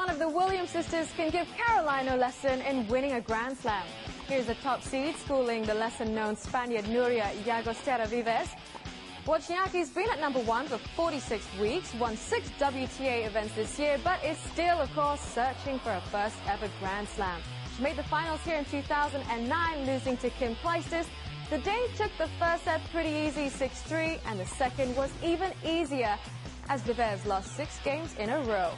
one of the Williams sisters can give Caroline a lesson in winning a Grand Slam. Here's the top seed schooling the lesser-known Spaniard Nuria Llagostera Vives. Wozniacki's been at number one for 46 weeks, won six WTA events this year, but is still, of course, searching for a first ever Grand Slam. She made the finals here in 2009, losing to Kim Clijsters. The Dane took the first set pretty easy, 6-3, and the second was even easier, as Vives lost six games in a row.